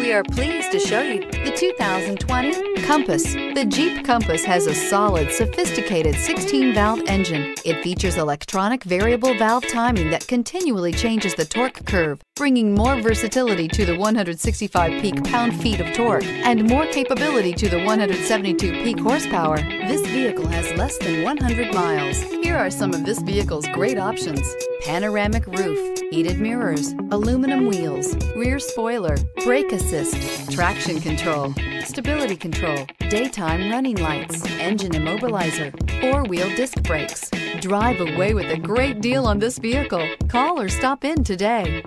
We are pleased to show you the 2020 Compass. The Jeep Compass has a solid, sophisticated 16-valve engine. It features electronic variable valve timing that continually changes the torque curve, bringing more versatility to the 165 peak pound-feet of torque and more capability to the 172 peak horsepower. This vehicle has less than 100 miles. Here are some of this vehicle's great options. Panoramic roof, heated mirrors, aluminum wheels, rear spoiler, brake assist, traction control, stability control, daytime running lights, engine immobilizer, four-wheel disc brakes. Drive away with a great deal on this vehicle. Call or stop in today.